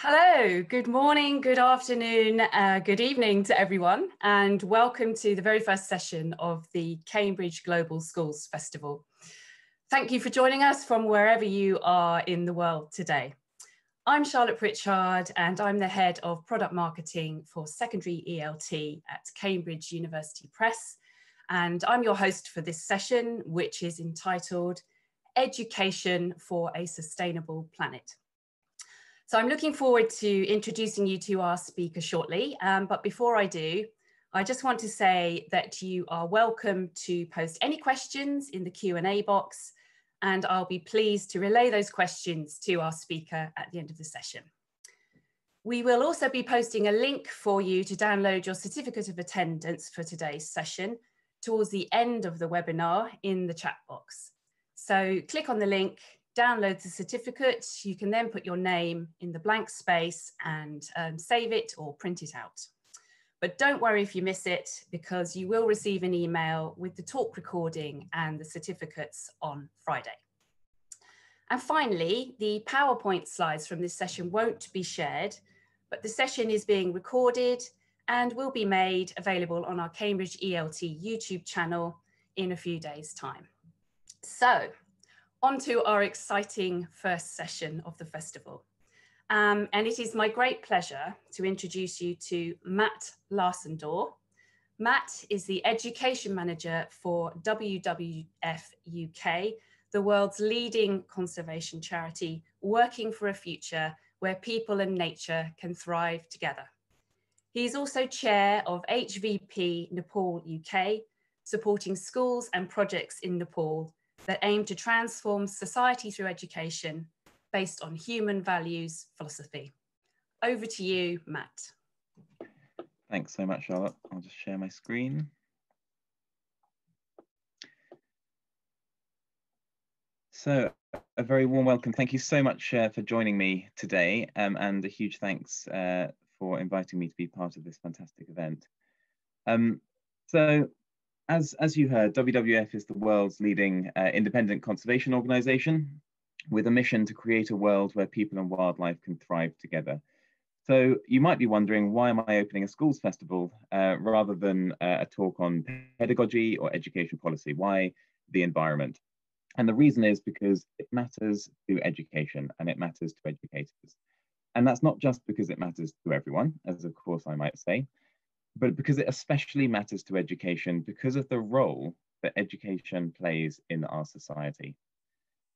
Hello, good morning, good afternoon, uh, good evening to everyone, and welcome to the very first session of the Cambridge Global Schools Festival. Thank you for joining us from wherever you are in the world today. I'm Charlotte Pritchard, and I'm the head of product marketing for secondary ELT at Cambridge University Press. And I'm your host for this session, which is entitled Education for a Sustainable Planet. So I'm looking forward to introducing you to our speaker shortly. Um, but before I do, I just want to say that you are welcome to post any questions in the Q&A box, and I'll be pleased to relay those questions to our speaker at the end of the session. We will also be posting a link for you to download your certificate of attendance for today's session towards the end of the webinar in the chat box. So click on the link download the certificate. You can then put your name in the blank space and um, save it or print it out. But don't worry if you miss it because you will receive an email with the talk recording and the certificates on Friday. And finally, the PowerPoint slides from this session won't be shared, but the session is being recorded and will be made available on our Cambridge ELT YouTube channel in a few days time. So on to our exciting first session of the festival. Um, and it is my great pleasure to introduce you to Matt Larsen-Daw. Matt is the education manager for WWF UK, the world's leading conservation charity, working for a future where people and nature can thrive together. He is also chair of HVP Nepal UK, supporting schools and projects in Nepal that aim to transform society through education based on human values philosophy. Over to you, Matt. Thanks so much, Charlotte. I'll just share my screen. So a very warm welcome. Thank you so much uh, for joining me today um, and a huge thanks uh, for inviting me to be part of this fantastic event. Um, so as, as you heard, WWF is the world's leading uh, independent conservation organization with a mission to create a world where people and wildlife can thrive together. So you might be wondering, why am I opening a schools festival uh, rather than uh, a talk on pedagogy or education policy? Why the environment? And the reason is because it matters to education and it matters to educators. And that's not just because it matters to everyone, as of course I might say, but because it especially matters to education because of the role that education plays in our society.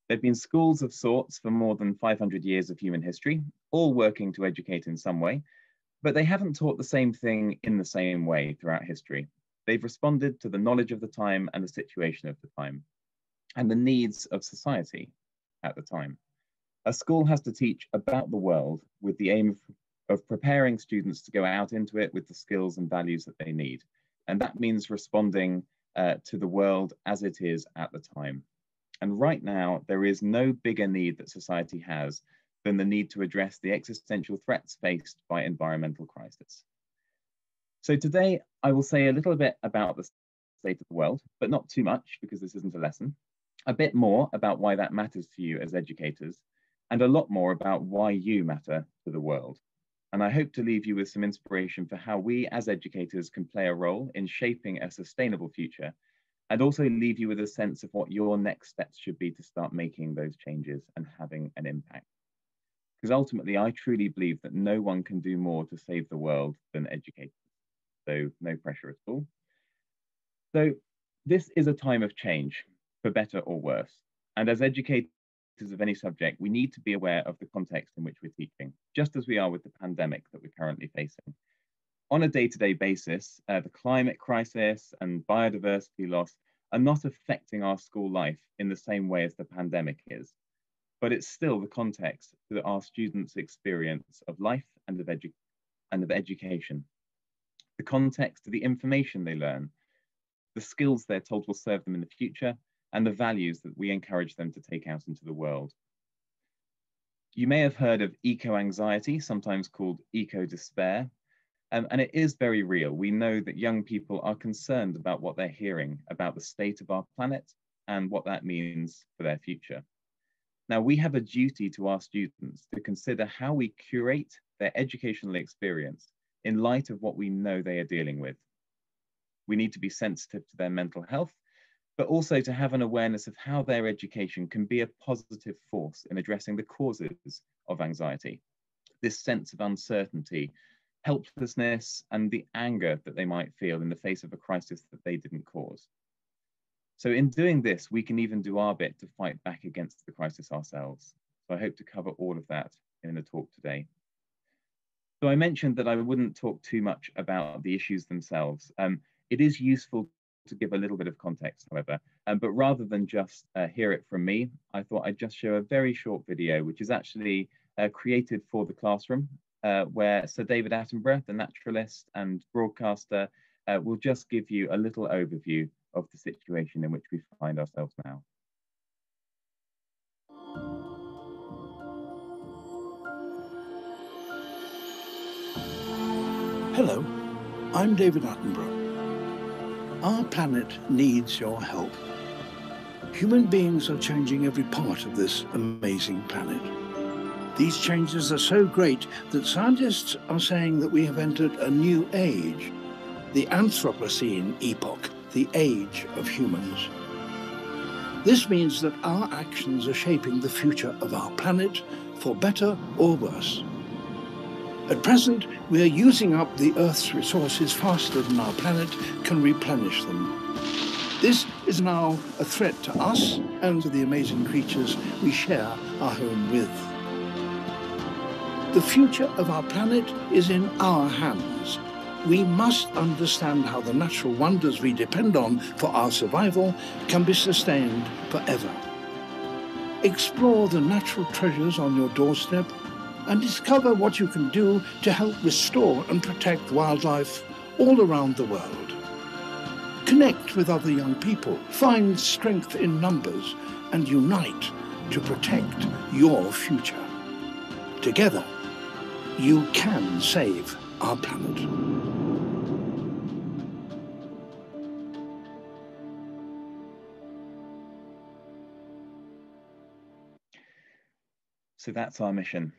There have been schools of sorts for more than 500 years of human history, all working to educate in some way, but they haven't taught the same thing in the same way throughout history. They've responded to the knowledge of the time and the situation of the time, and the needs of society at the time. A school has to teach about the world with the aim of of preparing students to go out into it with the skills and values that they need. And that means responding uh, to the world as it is at the time. And right now, there is no bigger need that society has than the need to address the existential threats faced by environmental crisis. So today, I will say a little bit about the state of the world, but not too much because this isn't a lesson, a bit more about why that matters to you as educators, and a lot more about why you matter to the world and I hope to leave you with some inspiration for how we as educators can play a role in shaping a sustainable future and also leave you with a sense of what your next steps should be to start making those changes and having an impact. Because ultimately, I truly believe that no one can do more to save the world than educators. So no pressure at all. So this is a time of change, for better or worse. And as educators, of any subject, we need to be aware of the context in which we're teaching, just as we are with the pandemic that we're currently facing. On a day-to-day -day basis, uh, the climate crisis and biodiversity loss are not affecting our school life in the same way as the pandemic is, but it's still the context that our students' experience of life and of, edu and of education. The context of the information they learn, the skills they're told will serve them in the future, and the values that we encourage them to take out into the world. You may have heard of eco-anxiety, sometimes called eco-despair, um, and it is very real. We know that young people are concerned about what they're hearing about the state of our planet and what that means for their future. Now, we have a duty to our students to consider how we curate their educational experience in light of what we know they are dealing with. We need to be sensitive to their mental health, but also to have an awareness of how their education can be a positive force in addressing the causes of anxiety. This sense of uncertainty, helplessness, and the anger that they might feel in the face of a crisis that they didn't cause. So in doing this, we can even do our bit to fight back against the crisis ourselves. So I hope to cover all of that in the talk today. So I mentioned that I wouldn't talk too much about the issues themselves. Um, it is useful to give a little bit of context, however, um, but rather than just uh, hear it from me, I thought I'd just show a very short video, which is actually uh, created for the classroom, uh, where Sir David Attenborough, the naturalist and broadcaster, uh, will just give you a little overview of the situation in which we find ourselves now. Hello, I'm David Attenborough. Our planet needs your help. Human beings are changing every part of this amazing planet. These changes are so great that scientists are saying that we have entered a new age, the Anthropocene epoch, the age of humans. This means that our actions are shaping the future of our planet for better or worse. At present, we are using up the Earth's resources faster than our planet can replenish them. This is now a threat to us and to the amazing creatures we share our home with. The future of our planet is in our hands, we must understand how the natural wonders we depend on for our survival can be sustained forever. Explore the natural treasures on your doorstep and discover what you can do to help restore and protect wildlife all around the world. Connect with other young people, find strength in numbers, and unite to protect your future. Together, you can save our planet. So that's our mission.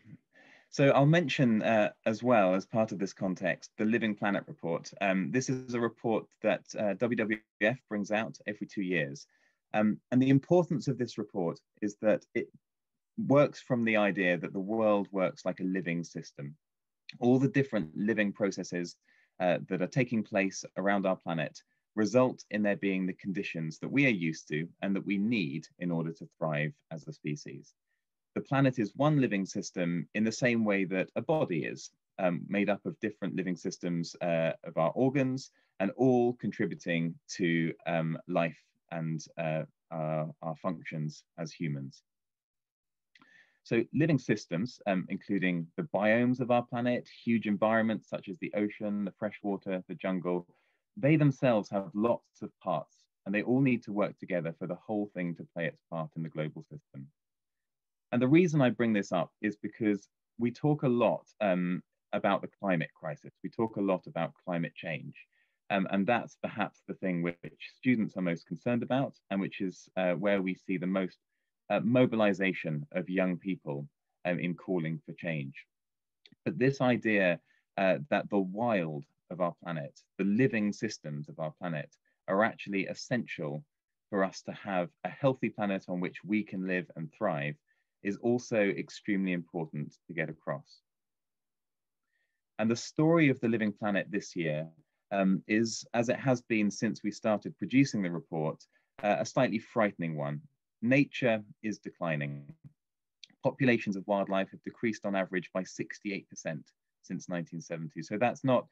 So I'll mention uh, as well, as part of this context, the Living Planet report. Um, this is a report that uh, WWF brings out every two years. Um, and the importance of this report is that it works from the idea that the world works like a living system. All the different living processes uh, that are taking place around our planet result in there being the conditions that we are used to and that we need in order to thrive as a species the planet is one living system in the same way that a body is, um, made up of different living systems uh, of our organs and all contributing to um, life and uh, our, our, functions as humans. So living systems, um, including the biomes of our planet, huge environments such as the ocean, the freshwater, the jungle, they themselves have lots of parts and they all need to work together for the whole thing to play its part in the global system. And the reason I bring this up is because we talk a lot um, about the climate crisis. We talk a lot about climate change. Um, and that's perhaps the thing which students are most concerned about and which is uh, where we see the most uh, mobilization of young people um, in calling for change. But this idea uh, that the wild of our planet, the living systems of our planet, are actually essential for us to have a healthy planet on which we can live and thrive is also extremely important to get across. And the story of the living planet this year um, is, as it has been since we started producing the report, uh, a slightly frightening one. Nature is declining. Populations of wildlife have decreased on average by 68% since 1970. So that's not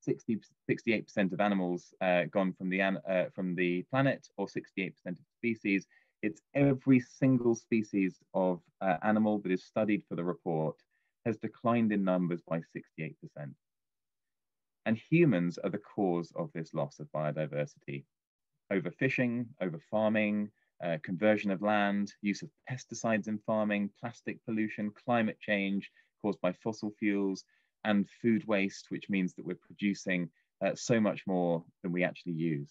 60, 68% of animals uh, gone from the, uh, from the planet or 68% of species. It's every single species of uh, animal that is studied for the report has declined in numbers by 68%. And humans are the cause of this loss of biodiversity. Overfishing, overfarming, uh, conversion of land, use of pesticides in farming, plastic pollution, climate change caused by fossil fuels, and food waste, which means that we're producing uh, so much more than we actually use.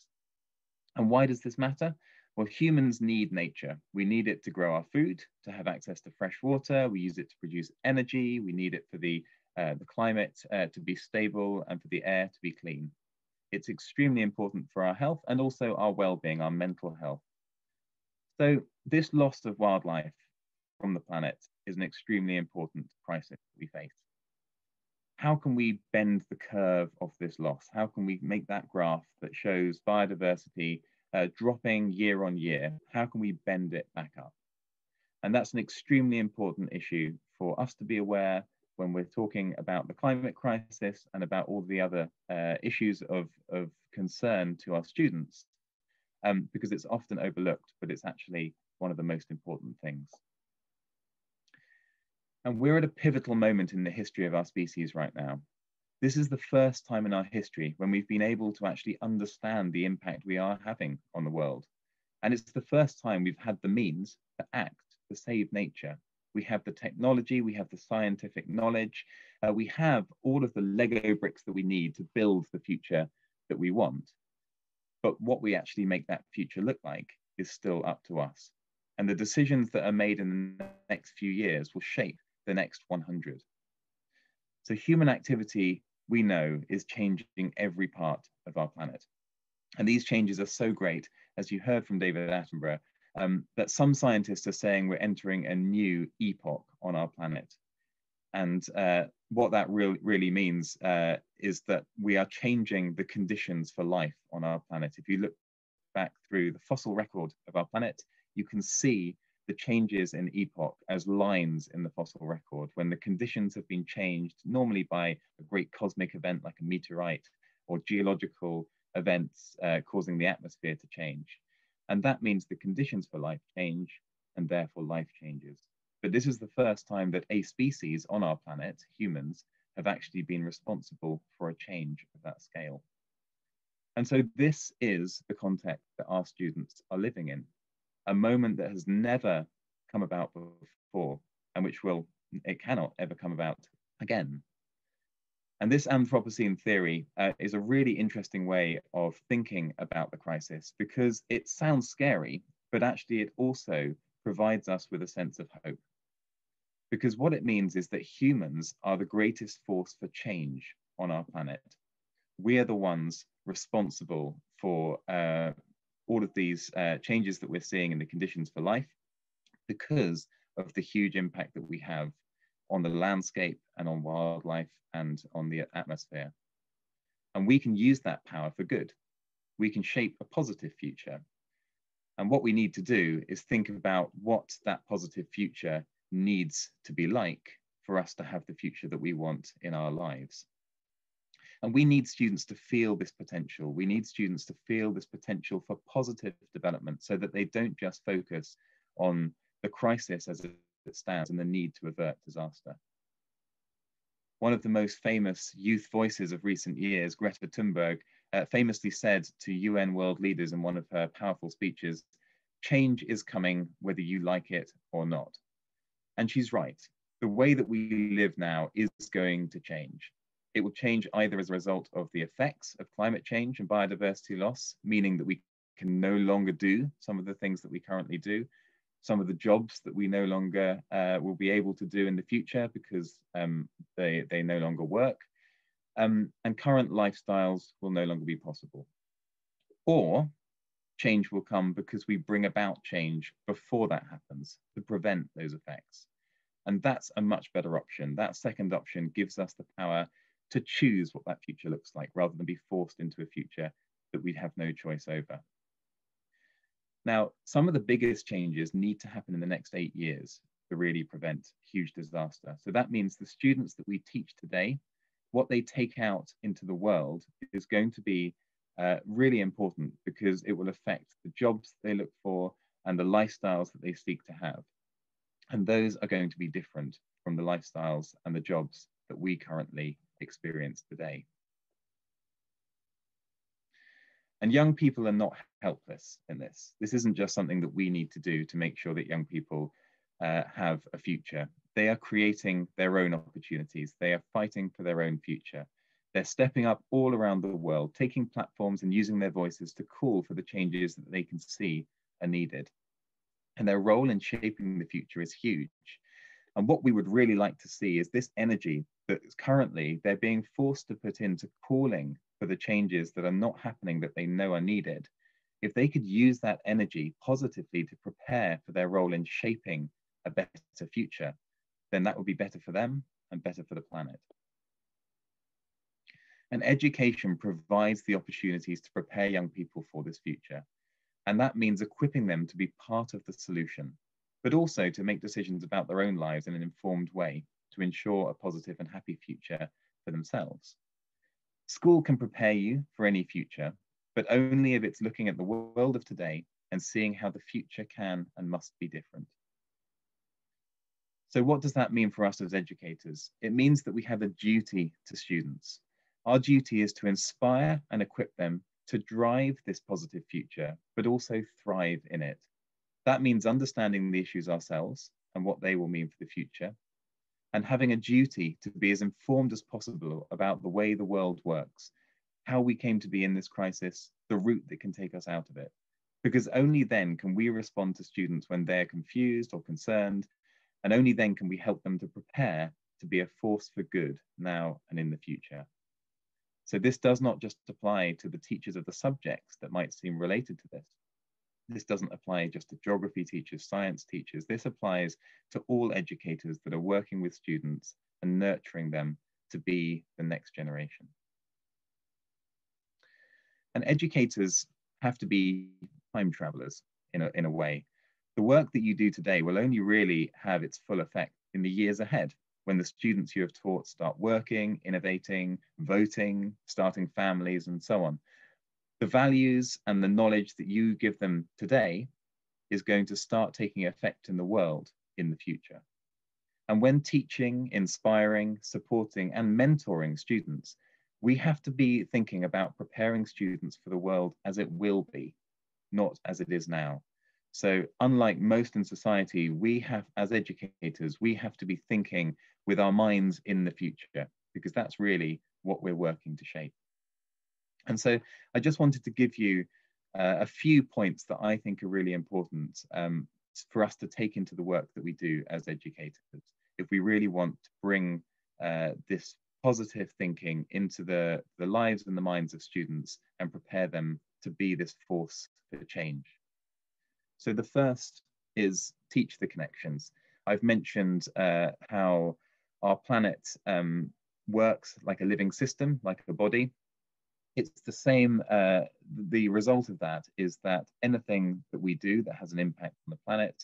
And why does this matter? Well, humans need nature. We need it to grow our food, to have access to fresh water. We use it to produce energy. We need it for the, uh, the climate uh, to be stable and for the air to be clean. It's extremely important for our health and also our well-being, our mental health. So this loss of wildlife from the planet is an extremely important crisis we face. How can we bend the curve of this loss? How can we make that graph that shows biodiversity uh, dropping year on year, how can we bend it back up? And that's an extremely important issue for us to be aware when we're talking about the climate crisis and about all the other uh, issues of, of concern to our students, um, because it's often overlooked, but it's actually one of the most important things. And we're at a pivotal moment in the history of our species right now. This is the first time in our history when we've been able to actually understand the impact we are having on the world. And it's the first time we've had the means to act, to save nature. We have the technology, we have the scientific knowledge, uh, we have all of the Lego bricks that we need to build the future that we want. But what we actually make that future look like is still up to us. And the decisions that are made in the next few years will shape the next 100. So human activity we know is changing every part of our planet. And these changes are so great, as you heard from David Attenborough, um, that some scientists are saying we're entering a new epoch on our planet. And uh, what that re really means uh, is that we are changing the conditions for life on our planet. If you look back through the fossil record of our planet, you can see the changes in epoch as lines in the fossil record when the conditions have been changed, normally by a great cosmic event like a meteorite or geological events uh, causing the atmosphere to change. And that means the conditions for life change and therefore life changes. But this is the first time that a species on our planet, humans, have actually been responsible for a change of that scale. And so this is the context that our students are living in a moment that has never come about before and which will, it cannot ever come about again. And this Anthropocene theory uh, is a really interesting way of thinking about the crisis because it sounds scary, but actually it also provides us with a sense of hope. Because what it means is that humans are the greatest force for change on our planet. We are the ones responsible for uh, all of these uh, changes that we're seeing in the conditions for life because of the huge impact that we have on the landscape and on wildlife and on the atmosphere. And we can use that power for good. We can shape a positive future. And what we need to do is think about what that positive future needs to be like for us to have the future that we want in our lives. And we need students to feel this potential. We need students to feel this potential for positive development so that they don't just focus on the crisis as it stands and the need to avert disaster. One of the most famous youth voices of recent years, Greta Thunberg, uh, famously said to UN world leaders in one of her powerful speeches, change is coming whether you like it or not. And she's right. The way that we live now is going to change. It will change either as a result of the effects of climate change and biodiversity loss, meaning that we can no longer do some of the things that we currently do, some of the jobs that we no longer uh, will be able to do in the future because um, they, they no longer work, um, and current lifestyles will no longer be possible. Or change will come because we bring about change before that happens to prevent those effects. And that's a much better option. That second option gives us the power to choose what that future looks like rather than be forced into a future that we have no choice over. Now, some of the biggest changes need to happen in the next eight years to really prevent huge disaster. So that means the students that we teach today, what they take out into the world is going to be uh, really important because it will affect the jobs they look for and the lifestyles that they seek to have. And those are going to be different from the lifestyles and the jobs that we currently experience today. And young people are not helpless in this. This isn't just something that we need to do to make sure that young people uh, have a future. They are creating their own opportunities. They are fighting for their own future. They're stepping up all around the world, taking platforms and using their voices to call for the changes that they can see are needed. And their role in shaping the future is huge. And what we would really like to see is this energy that currently they're being forced to put into calling for the changes that are not happening that they know are needed. If they could use that energy positively to prepare for their role in shaping a better future, then that would be better for them and better for the planet. And education provides the opportunities to prepare young people for this future. And that means equipping them to be part of the solution, but also to make decisions about their own lives in an informed way to ensure a positive and happy future for themselves. School can prepare you for any future, but only if it's looking at the world of today and seeing how the future can and must be different. So what does that mean for us as educators? It means that we have a duty to students. Our duty is to inspire and equip them to drive this positive future, but also thrive in it. That means understanding the issues ourselves and what they will mean for the future, and having a duty to be as informed as possible about the way the world works, how we came to be in this crisis, the route that can take us out of it. Because only then can we respond to students when they're confused or concerned and only then can we help them to prepare to be a force for good now and in the future. So this does not just apply to the teachers of the subjects that might seem related to this. This doesn't apply just to geography teachers, science teachers. This applies to all educators that are working with students and nurturing them to be the next generation. And educators have to be time travelers in a, in a way the work that you do today will only really have its full effect in the years ahead when the students you have taught start working, innovating, voting, starting families, and so on. The values and the knowledge that you give them today is going to start taking effect in the world in the future. And when teaching, inspiring, supporting, and mentoring students, we have to be thinking about preparing students for the world as it will be, not as it is now. So unlike most in society, we have, as educators, we have to be thinking with our minds in the future, because that's really what we're working to shape. And so I just wanted to give you uh, a few points that I think are really important um, for us to take into the work that we do as educators, if we really want to bring uh, this positive thinking into the, the lives and the minds of students and prepare them to be this force for change. So the first is teach the connections. I've mentioned uh, how our planet um, works like a living system, like a body. It's the same, uh, the result of that is that anything that we do that has an impact on the planet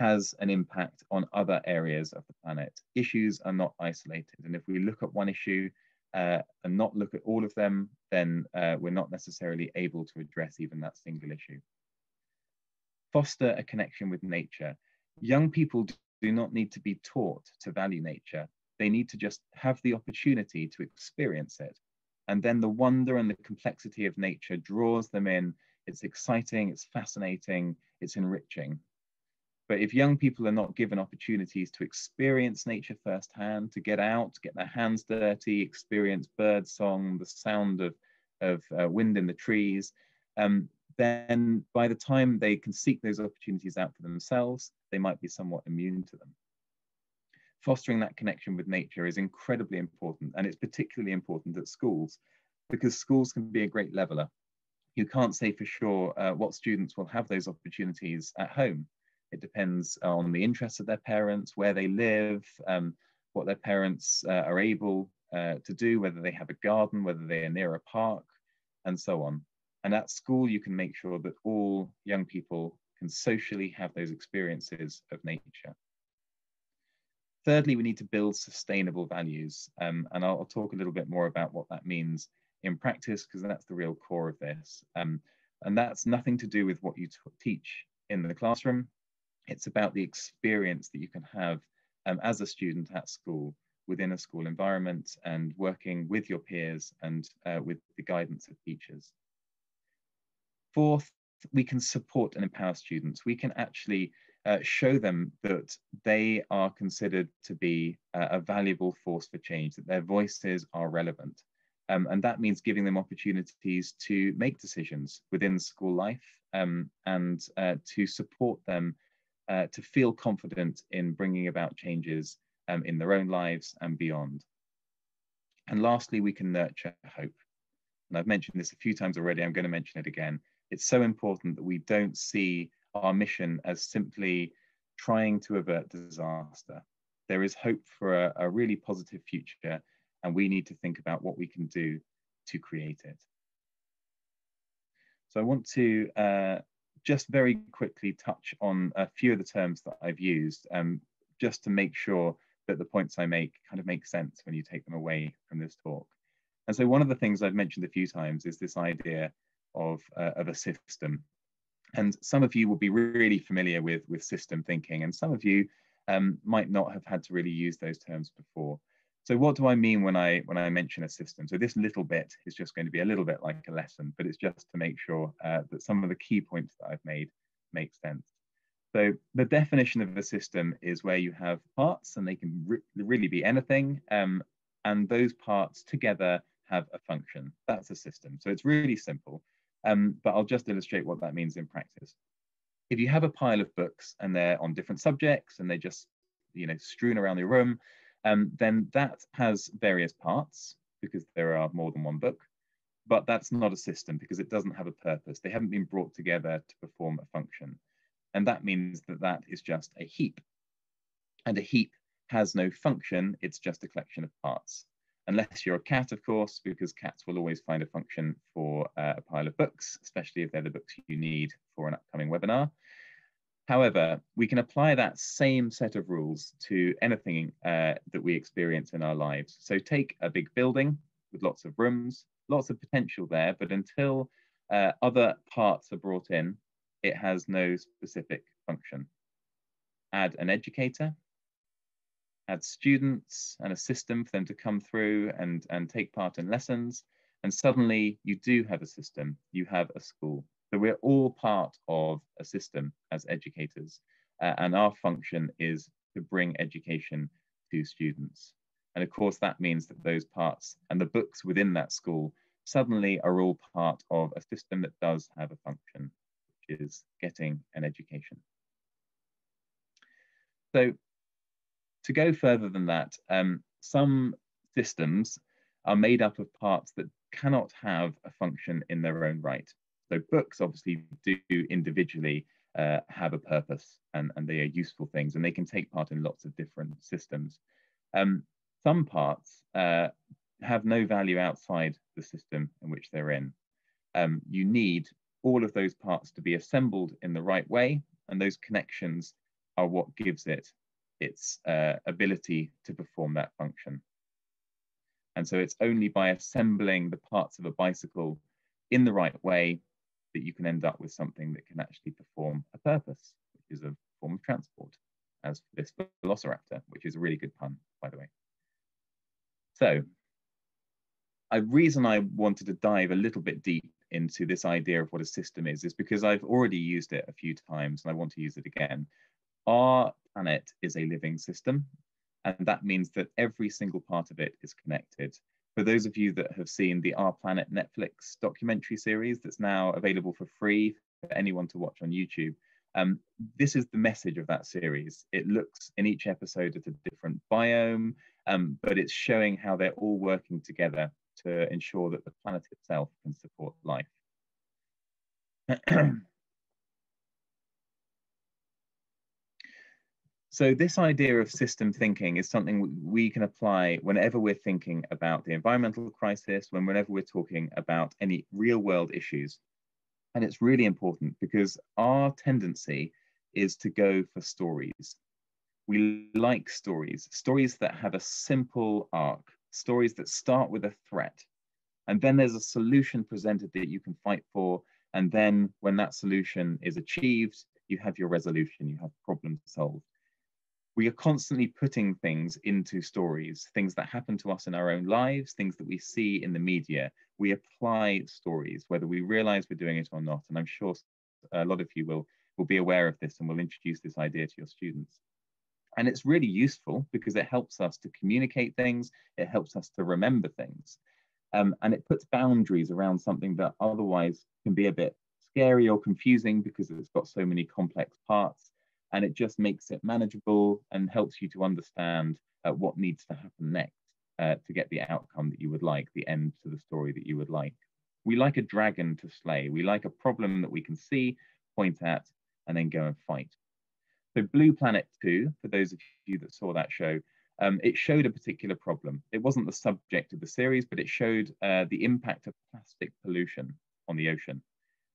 has an impact on other areas of the planet. Issues are not isolated. And if we look at one issue uh, and not look at all of them, then uh, we're not necessarily able to address even that single issue foster a connection with nature. Young people do not need to be taught to value nature. They need to just have the opportunity to experience it. And then the wonder and the complexity of nature draws them in. It's exciting, it's fascinating, it's enriching. But if young people are not given opportunities to experience nature firsthand, to get out, get their hands dirty, experience bird song, the sound of, of uh, wind in the trees, um, then by the time they can seek those opportunities out for themselves, they might be somewhat immune to them. Fostering that connection with nature is incredibly important, and it's particularly important at schools because schools can be a great leveler. You can't say for sure uh, what students will have those opportunities at home. It depends on the interests of their parents, where they live, um, what their parents uh, are able uh, to do, whether they have a garden, whether they are near a park, and so on. And at school, you can make sure that all young people can socially have those experiences of nature. Thirdly, we need to build sustainable values. Um, and I'll, I'll, talk a little bit more about what that means in practice, because that's the real core of this. Um, and that's nothing to do with what you teach in the classroom. It's about the experience that you can have um, as a student at school within a school environment and working with your peers and uh, with the guidance of teachers. Fourth, we can support and empower students. We can actually uh, show them that they are considered to be uh, a valuable force for change, that their voices are relevant. Um, and that means giving them opportunities to make decisions within school life um, and uh, to support them uh, to feel confident in bringing about changes um, in their own lives and beyond. And lastly, we can nurture hope. And I've mentioned this a few times already, I'm going to mention it again. It's so important that we don't see our mission as simply trying to avert disaster. There is hope for a, a really positive future, and we need to think about what we can do to create it. So I want to uh, just very quickly touch on a few of the terms that I've used, um, just to make sure that the points I make kind of make sense when you take them away from this talk. And so one of the things I've mentioned a few times is this idea of, uh, of a system. And some of you will be really familiar with, with system thinking, and some of you um, might not have had to really use those terms before. So what do I mean when I when I mention a system? So this little bit is just going to be a little bit like a lesson, but it's just to make sure uh, that some of the key points that I've made make sense. So the definition of a system is where you have parts and they can re really be anything. Um, and those parts together have a function. That's a system. So it's really simple. Um, but I'll just illustrate what that means in practice. If you have a pile of books and they're on different subjects and they just, you know, strewn around the room, um, then that has various parts because there are more than one book. But that's not a system because it doesn't have a purpose. They haven't been brought together to perform a function. And that means that that is just a heap. And a heap has no function, it's just a collection of parts. Unless you're a cat, of course, because cats will always find a function for uh, a pile of books, especially if they're the books you need for an upcoming webinar. However, we can apply that same set of rules to anything uh, that we experience in our lives. So take a big building with lots of rooms, lots of potential there, but until uh, other parts are brought in, it has no specific function. Add an educator, add students and a system for them to come through and, and take part in lessons. And suddenly you do have a system, you have a school. So we're all part of a system as educators. Uh, and our function is to bring education to students. And of course, that means that those parts and the books within that school suddenly are all part of a system that does have a function which is getting an education. So to go further than that, um, some systems are made up of parts that cannot have a function in their own right. So books obviously do individually uh, have a purpose and, and they are useful things and they can take part in lots of different systems. Um, some parts uh, have no value outside the system in which they're in. Um, you need all of those parts to be assembled in the right way. And those connections are what gives it its uh, ability to perform that function. And so it's only by assembling the parts of a bicycle in the right way that you can end up with something that can actually perform a purpose, which is a form of transport, as this velociraptor, which is a really good pun, by the way. So a reason I wanted to dive a little bit deep into this idea of what a system is, is because I've already used it a few times and I want to use it again. Our planet is a living system, and that means that every single part of it is connected. For those of you that have seen the Our Planet Netflix documentary series that's now available for free for anyone to watch on YouTube, um, this is the message of that series. It looks in each episode at a different biome, um, but it's showing how they're all working together to ensure that the planet itself can support life. so this idea of system thinking is something we can apply whenever we're thinking about the environmental crisis, when whenever we're talking about any real world issues. And it's really important because our tendency is to go for stories. We like stories, stories that have a simple arc, stories that start with a threat. And then there's a solution presented that you can fight for. And then when that solution is achieved, you have your resolution, you have problem solved. We are constantly putting things into stories, things that happen to us in our own lives, things that we see in the media. We apply stories, whether we realize we're doing it or not. And I'm sure a lot of you will, will be aware of this and will introduce this idea to your students. And it's really useful because it helps us to communicate things, it helps us to remember things. Um, and it puts boundaries around something that otherwise can be a bit scary or confusing because it's got so many complex parts. And it just makes it manageable and helps you to understand uh, what needs to happen next uh, to get the outcome that you would like, the end to the story that you would like. We like a dragon to slay. We like a problem that we can see, point at, and then go and fight. So Blue Planet 2, for those of you that saw that show, um, it showed a particular problem. It wasn't the subject of the series, but it showed uh, the impact of plastic pollution on the ocean.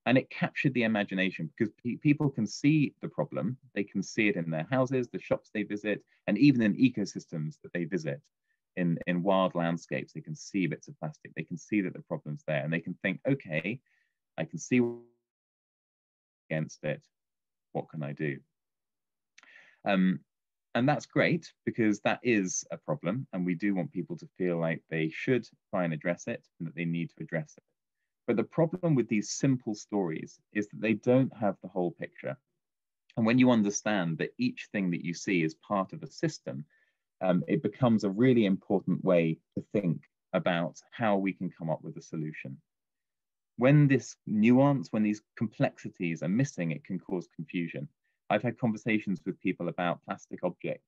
And it captured the imagination because pe people can see the problem. They can see it in their houses, the shops they visit, and even in ecosystems that they visit. In, in wild landscapes, they can see bits of plastic. They can see that the problem's there and they can think, okay, I can see against it. What can I do? Um, and that's great because that is a problem and we do want people to feel like they should try and address it and that they need to address it but the problem with these simple stories is that they don't have the whole picture. And when you understand that each thing that you see is part of a system um, it becomes a really important way to think about how we can come up with a solution. When this nuance when these complexities are missing it can cause confusion. I've had conversations with people about plastic objects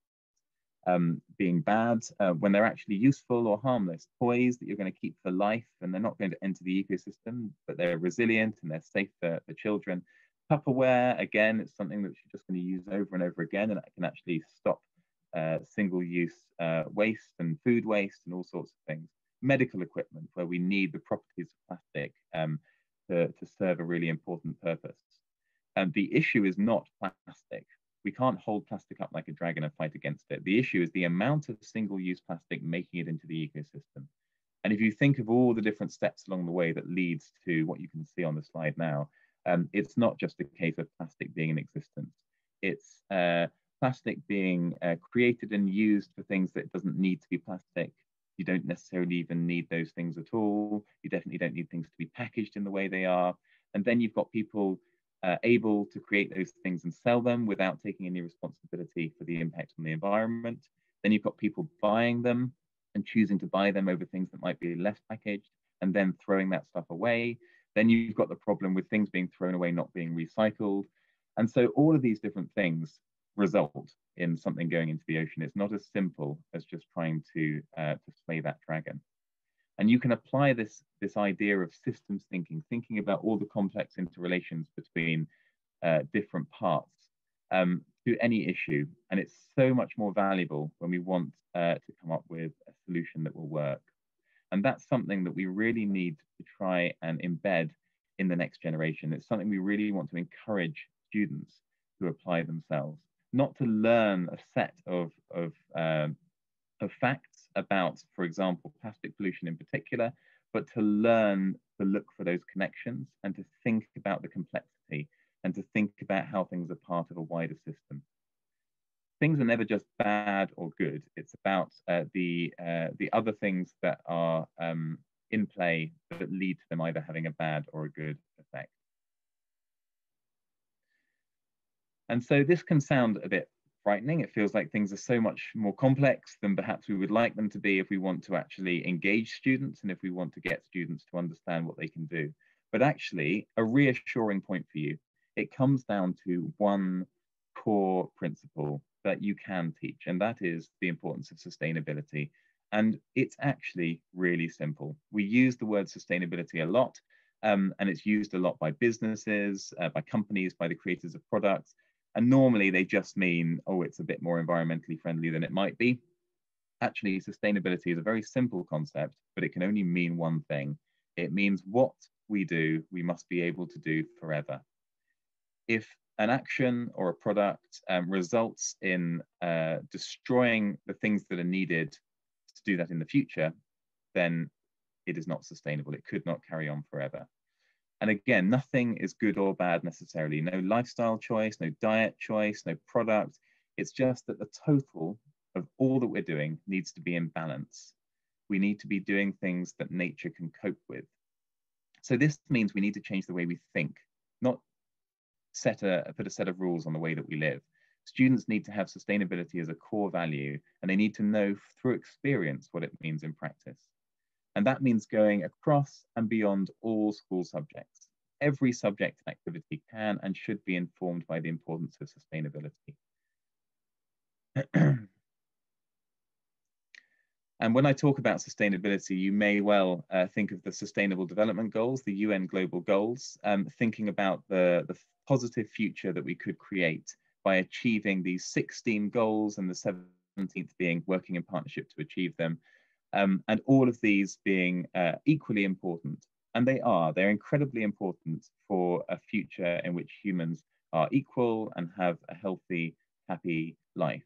um, being bad uh, when they're actually useful or harmless. Toys that you're going to keep for life and they're not going to enter the ecosystem, but they're resilient and they're safe for, for children. Tupperware, again, it's something that you're just going to use over and over again and that can actually stop uh, single use uh, waste and food waste and all sorts of things. Medical equipment, where we need the properties of plastic um, to, to serve a really important purpose. And the issue is not plastic. Can't hold plastic up like a dragon and fight against it. The issue is the amount of single use plastic making it into the ecosystem. And if you think of all the different steps along the way that leads to what you can see on the slide now, um, it's not just a case of plastic being in existence. It's uh, plastic being uh, created and used for things that doesn't need to be plastic. You don't necessarily even need those things at all. You definitely don't need things to be packaged in the way they are. And then you've got people uh, able to create those things and sell them without taking any responsibility for the impact on the environment. Then you've got people buying them and choosing to buy them over things that might be less packaged and then throwing that stuff away. Then you've got the problem with things being thrown away, not being recycled. And so all of these different things result in something going into the ocean. It's not as simple as just trying to, uh, to slay that dragon. And you can apply this, this idea of systems thinking, thinking about all the complex interrelations between uh, different parts um, to any issue. And it's so much more valuable when we want uh, to come up with a solution that will work. And that's something that we really need to try and embed in the next generation. It's something we really want to encourage students to apply themselves, not to learn a set of, of, um, of facts about, for example, plastic pollution in particular, but to learn to look for those connections and to think about the complexity and to think about how things are part of a wider system. Things are never just bad or good. It's about uh, the uh, the other things that are um, in play that lead to them either having a bad or a good effect. And so this can sound a bit frightening. It feels like things are so much more complex than perhaps we would like them to be if we want to actually engage students and if we want to get students to understand what they can do. But actually, a reassuring point for you, it comes down to one core principle that you can teach, and that is the importance of sustainability. And it's actually really simple. We use the word sustainability a lot, um, and it's used a lot by businesses, uh, by companies, by the creators of products. And normally they just mean, oh, it's a bit more environmentally friendly than it might be. Actually, sustainability is a very simple concept, but it can only mean one thing. It means what we do, we must be able to do forever. If an action or a product um, results in uh, destroying the things that are needed to do that in the future, then it is not sustainable. It could not carry on forever. And again, nothing is good or bad necessarily. No lifestyle choice, no diet choice, no product. It's just that the total of all that we're doing needs to be in balance. We need to be doing things that nature can cope with. So this means we need to change the way we think, not set a put a set of rules on the way that we live. Students need to have sustainability as a core value, and they need to know through experience what it means in practice. And that means going across and beyond all school subjects. Every subject and activity can and should be informed by the importance of sustainability. and when I talk about sustainability, you may well uh, think of the Sustainable Development Goals, the UN Global Goals, um, thinking about the, the positive future that we could create by achieving these 16 goals and the 17th being working in partnership to achieve them. Um, and all of these being uh, equally important. And they are, they're incredibly important for a future in which humans are equal and have a healthy, happy life.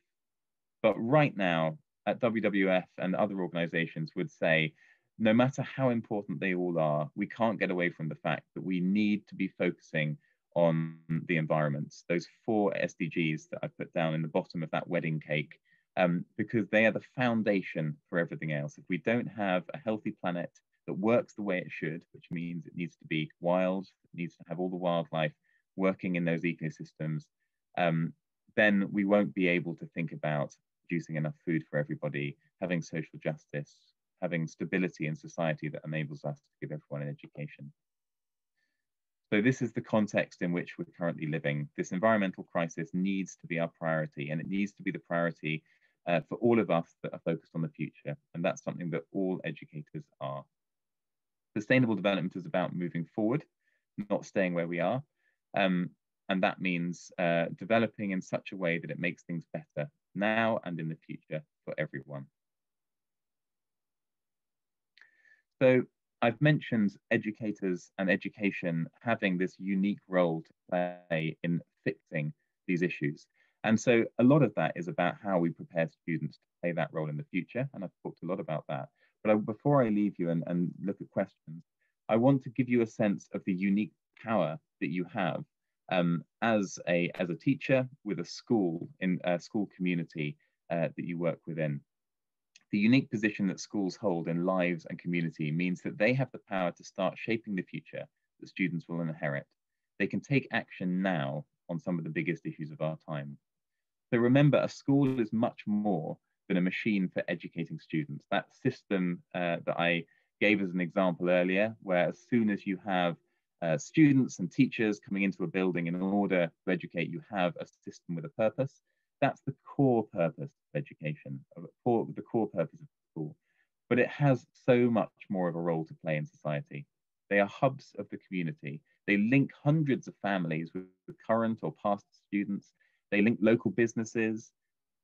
But right now, at WWF and other organizations would say, no matter how important they all are, we can't get away from the fact that we need to be focusing on the environment. Those four SDGs that I put down in the bottom of that wedding cake, um, because they are the foundation for everything else. If we don't have a healthy planet that works the way it should, which means it needs to be wild, it needs to have all the wildlife working in those ecosystems, um, then we won't be able to think about producing enough food for everybody, having social justice, having stability in society that enables us to give everyone an education. So this is the context in which we're currently living. This environmental crisis needs to be our priority and it needs to be the priority uh, for all of us that are focused on the future. And that's something that all educators are. Sustainable development is about moving forward, not staying where we are. Um, and that means uh, developing in such a way that it makes things better now and in the future for everyone. So I've mentioned educators and education having this unique role to play in fixing these issues. And so a lot of that is about how we prepare students to play that role in the future. And I've talked a lot about that. But I, before I leave you and, and look at questions, I want to give you a sense of the unique power that you have um, as a as a teacher with a school in a school community uh, that you work within. The unique position that schools hold in lives and community means that they have the power to start shaping the future that students will inherit. They can take action now on some of the biggest issues of our time. So remember, a school is much more than a machine for educating students. That system uh, that I gave as an example earlier, where as soon as you have uh, students and teachers coming into a building in order to educate, you have a system with a purpose. That's the core purpose of education, for the core purpose of school. But it has so much more of a role to play in society. They are hubs of the community. They link hundreds of families with current or past students. They link local businesses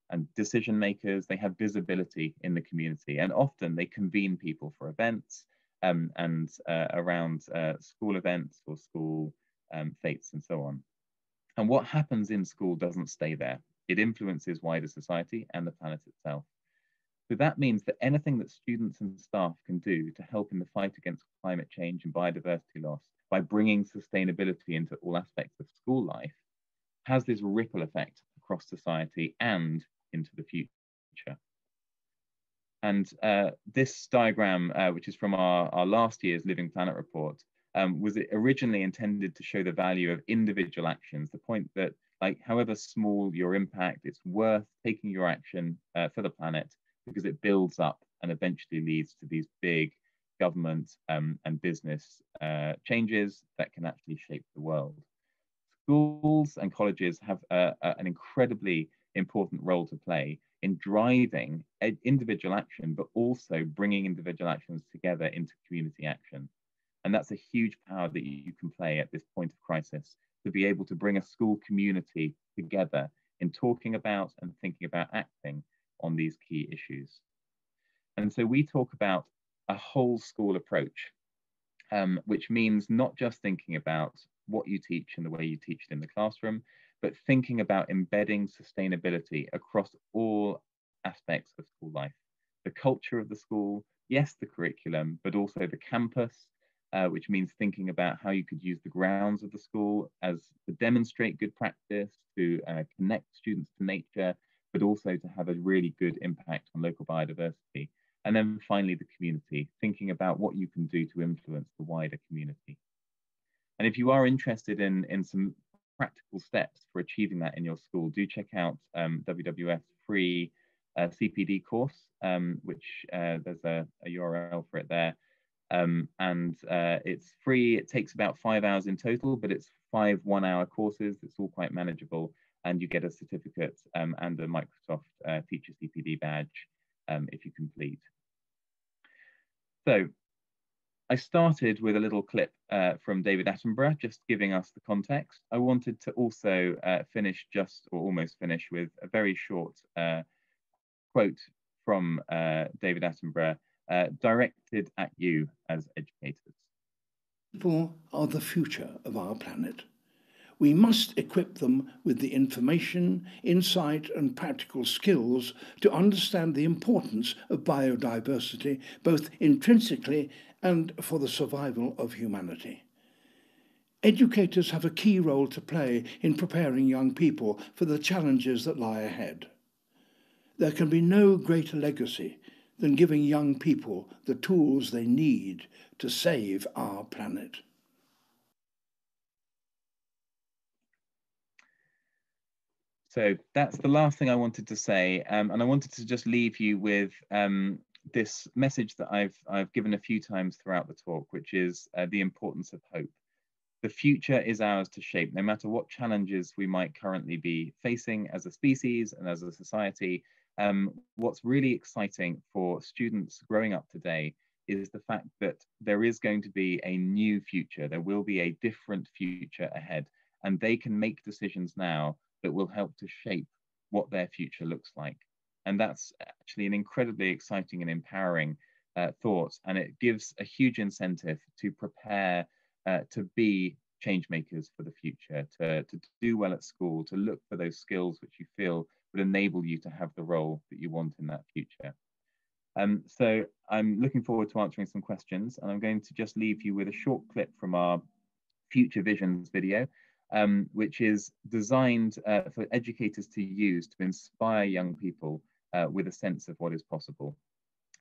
and decision makers. They have visibility in the community. And often they convene people for events um, and uh, around uh, school events or school um, fetes and so on. And what happens in school doesn't stay there. It influences wider society and the planet itself. So that means that anything that students and staff can do to help in the fight against climate change and biodiversity loss by bringing sustainability into all aspects of school life has this ripple effect across society and into the future. And uh, this diagram, uh, which is from our, our last year's Living Planet report, um, was originally intended to show the value of individual actions, the point that like however small your impact, it's worth taking your action uh, for the planet because it builds up and eventually leads to these big government um, and business uh, changes that can actually shape the world. Schools and colleges have an incredibly important role to play in driving individual action, but also bringing individual actions together into community action. And that's a huge power that you can play at this point of crisis to be able to bring a school community together in talking about and thinking about acting on these key issues. And so we talk about a whole school approach, um, which means not just thinking about what you teach and the way you teach it in the classroom, but thinking about embedding sustainability across all aspects of school life. The culture of the school, yes, the curriculum, but also the campus, uh, which means thinking about how you could use the grounds of the school as to demonstrate good practice, to uh, connect students to nature, but also to have a really good impact on local biodiversity. And then finally, the community, thinking about what you can do to influence the wider community. And if you are interested in, in some practical steps for achieving that in your school, do check out um, WWF's free uh, CPD course, um, which uh, there's a, a, URL for it there. Um, and uh, it's free. It takes about five hours in total, but it's five one hour courses. It's all quite manageable. And you get a certificate um, and a Microsoft uh, Teacher CPD badge um, if you complete. So I started with a little clip uh, from David Attenborough, just giving us the context. I wanted to also uh, finish just, or almost finish, with a very short uh, quote from uh, David Attenborough, uh, directed at you as educators. People are the future of our planet. We must equip them with the information, insight, and practical skills to understand the importance of biodiversity, both intrinsically and for the survival of humanity. Educators have a key role to play in preparing young people for the challenges that lie ahead. There can be no greater legacy than giving young people the tools they need to save our planet. So that's the last thing I wanted to say. Um, and I wanted to just leave you with um, this message that I've, I've given a few times throughout the talk, which is uh, the importance of hope. The future is ours to shape, no matter what challenges we might currently be facing as a species and as a society. Um, what's really exciting for students growing up today is the fact that there is going to be a new future. There will be a different future ahead, and they can make decisions now that will help to shape what their future looks like. And that's actually an incredibly exciting and empowering uh, thought. And it gives a huge incentive to prepare uh, to be change makers for the future, to, to do well at school, to look for those skills which you feel would enable you to have the role that you want in that future. Um, so I'm looking forward to answering some questions and I'm going to just leave you with a short clip from our Future Visions video um, which is designed uh, for educators to use to inspire young people uh, with a sense of what is possible.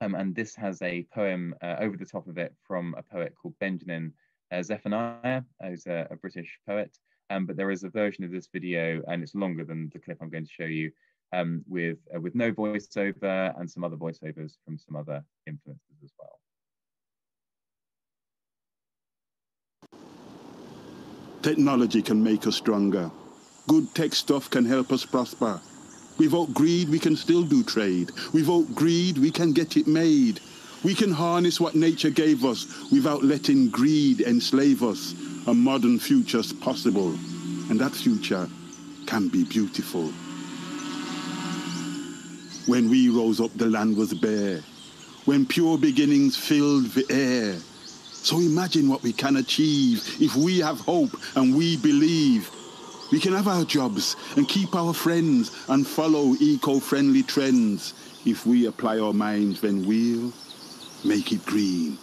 Um, and this has a poem uh, over the top of it from a poet called Benjamin uh, Zephaniah, who's a, a British poet. Um, but there is a version of this video, and it's longer than the clip I'm going to show you, um, with, uh, with no voiceover and some other voiceovers from some other influences as well. Technology can make us stronger. Good tech stuff can help us prosper. Without greed, we can still do trade. Without greed, we can get it made. We can harness what nature gave us without letting greed enslave us. A modern future's possible, and that future can be beautiful. When we rose up, the land was bare. When pure beginnings filled the air. So imagine what we can achieve if we have hope and we believe. We can have our jobs and keep our friends and follow eco-friendly trends. If we apply our minds, then we'll make it green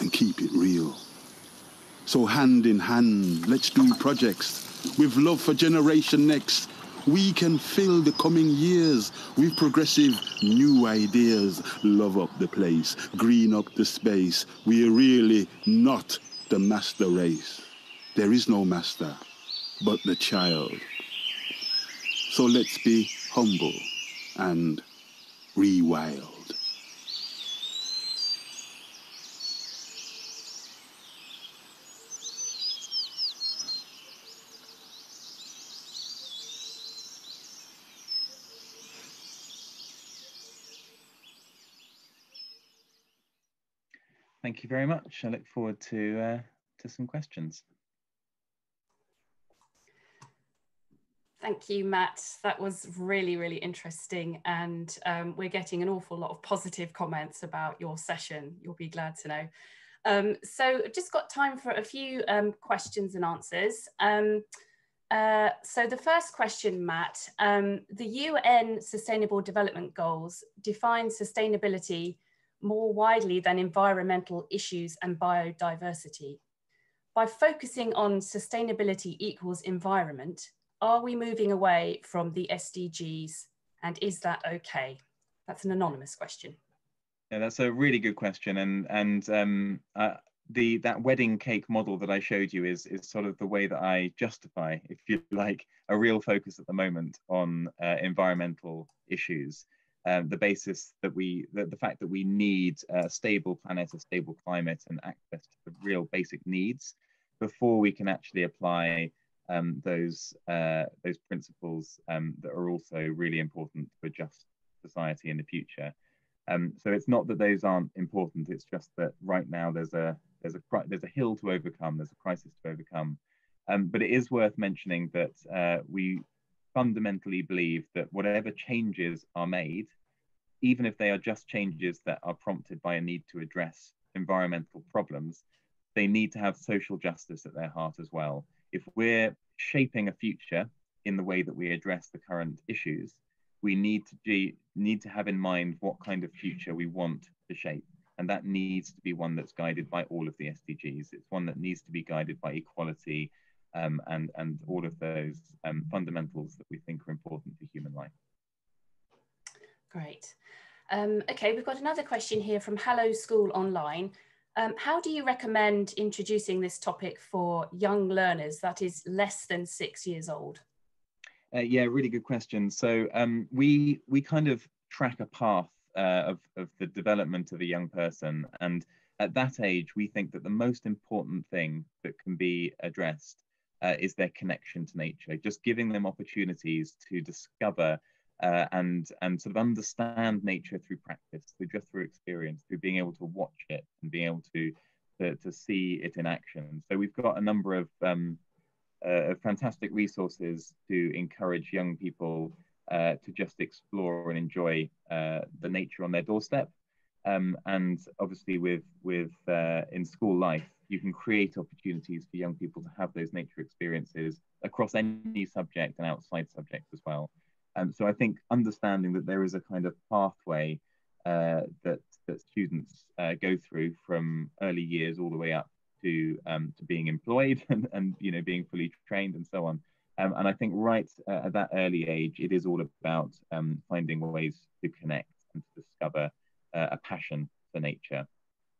and keep it real. So hand in hand, let's do projects with love for generation next we can fill the coming years with progressive new ideas. Love up the place, green up the space. We are really not the master race. There is no master but the child. So let's be humble and rewild. Thank you very much. I look forward to, uh, to some questions. Thank you, Matt. That was really, really interesting. And um, we're getting an awful lot of positive comments about your session. You'll be glad to know. Um, so just got time for a few um, questions and answers. Um, uh, so the first question, Matt, um, the UN Sustainable Development Goals define sustainability more widely than environmental issues and biodiversity. By focusing on sustainability equals environment, are we moving away from the SDGs and is that okay? That's an anonymous question. Yeah, that's a really good question. And, and um, uh, the that wedding cake model that I showed you is, is sort of the way that I justify, if you like, a real focus at the moment on uh, environmental issues. Um, the basis that we, the, the fact that we need a stable planet, a stable climate, and access to the real basic needs before we can actually apply um, those uh, those principles um, that are also really important for just society in the future. Um, so it's not that those aren't important. It's just that right now there's a there's a there's a hill to overcome. There's a crisis to overcome. Um, but it is worth mentioning that uh, we fundamentally believe that whatever changes are made, even if they are just changes that are prompted by a need to address environmental problems, they need to have social justice at their heart as well. If we're shaping a future in the way that we address the current issues, we need to be, need to have in mind what kind of future we want to shape. And that needs to be one that's guided by all of the SDGs. It's one that needs to be guided by equality, um, and, and all of those um, fundamentals that we think are important for human life. Great. Um, okay, we've got another question here from Hello School Online. Um, how do you recommend introducing this topic for young learners that is less than six years old? Uh, yeah, really good question. So um, we we kind of track a path uh, of, of the development of a young person. And at that age, we think that the most important thing that can be addressed uh, is their connection to nature, just giving them opportunities to discover uh, and and sort of understand nature through practice, through just through experience, through being able to watch it and being able to to, to see it in action. So we've got a number of um, uh, fantastic resources to encourage young people uh, to just explore and enjoy uh, the nature on their doorstep. Um, and obviously, with with uh, in school life, you can create opportunities for young people to have those nature experiences across any subject and outside subjects as well. Um, so I think understanding that there is a kind of pathway uh, that that students uh, go through from early years all the way up to um, to being employed and, and you know being fully trained and so on. Um, and I think right uh, at that early age, it is all about um, finding ways to connect and to discover uh, a passion for nature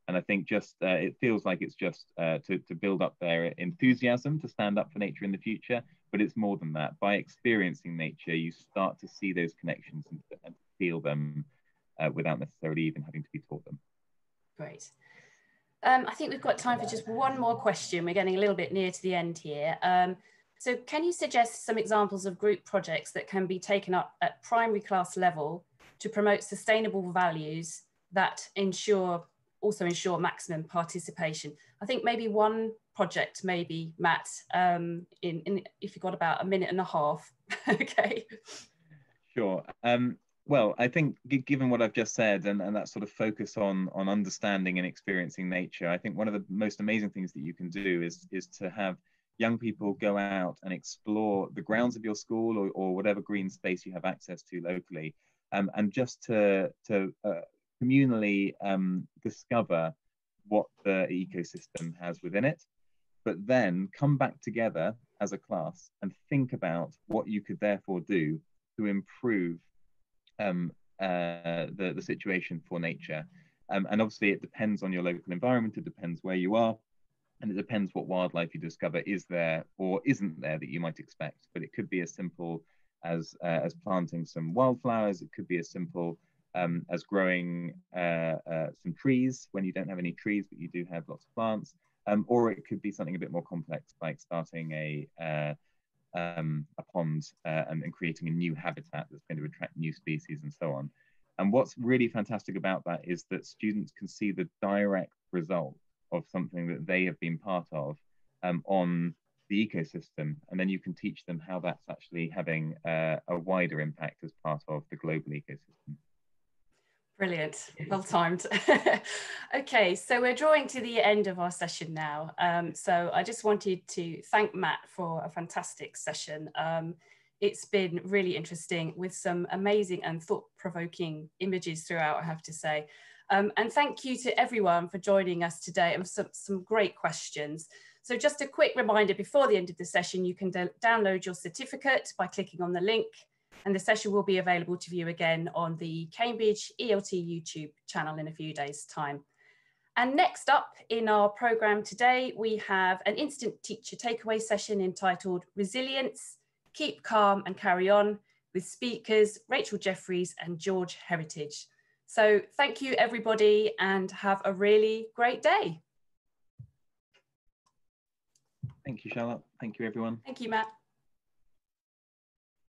and I think just uh, it feels like it's just uh, to, to build up their enthusiasm to stand up for nature in the future, but it's more than that. By experiencing nature, you start to see those connections and, and feel them uh, without necessarily even having to be taught them. Great. Um, I think we've got time for just one more question. We're getting a little bit near to the end here. Um, so can you suggest some examples of group projects that can be taken up at primary class level to promote sustainable values that ensure also ensure maximum participation. I think maybe one project, maybe Matt, um, in, in if you've got about a minute and a half. okay. Sure. Um, well, I think given what I've just said and, and that sort of focus on on understanding and experiencing nature, I think one of the most amazing things that you can do is is to have young people go out and explore the grounds of your school or, or whatever green space you have access to locally um, and just to to uh, communally um, discover what the ecosystem has within it, but then come back together as a class and think about what you could therefore do to improve um, uh, the, the situation for nature. Um, and obviously, it depends on your local environment, it depends where you are, and it depends what wildlife you discover is there or isn't there that you might expect. But it could be as simple as, uh, as planting some wildflowers, it could be as simple um, as growing uh, uh, some trees when you don't have any trees, but you do have lots of plants. Um, or it could be something a bit more complex, like starting a, uh, um, a pond uh, and, and, creating a new habitat that's going to attract new species and so on. And what's really fantastic about that is that students can see the direct result of something that they have been part of um, on the ecosystem. And then you can teach them how that's actually having uh, a wider impact as part of the global ecosystem. Brilliant, well timed. okay, so we're drawing to the end of our session now. Um, so I just wanted to thank Matt for a fantastic session. Um, it's been really interesting with some amazing and thought-provoking images throughout, I have to say. Um, and thank you to everyone for joining us today and some, some great questions. So just a quick reminder before the end of the session, you can download your certificate by clicking on the link and the session will be available to view again on the Cambridge ELT YouTube channel in a few days time. And next up in our programme today, we have an instant teacher takeaway session entitled Resilience, Keep Calm and Carry On with speakers Rachel Jeffries and George Heritage. So thank you everybody and have a really great day. Thank you, Charlotte. Thank you, everyone. Thank you, Matt.